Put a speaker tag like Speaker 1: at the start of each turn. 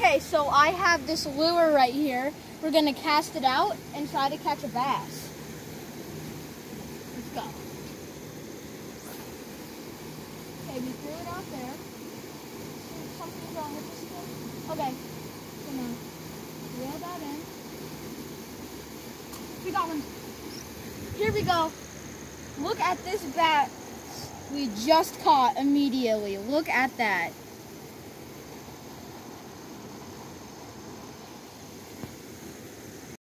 Speaker 1: Okay, so I have this lure right here. We're gonna cast it out and try to catch a bass. Let's go. Okay, we threw it out there. Something's wrong with this thing. Okay, so now reel that in. We got one. Here we go. Look at this bat we just caught immediately. Look at that.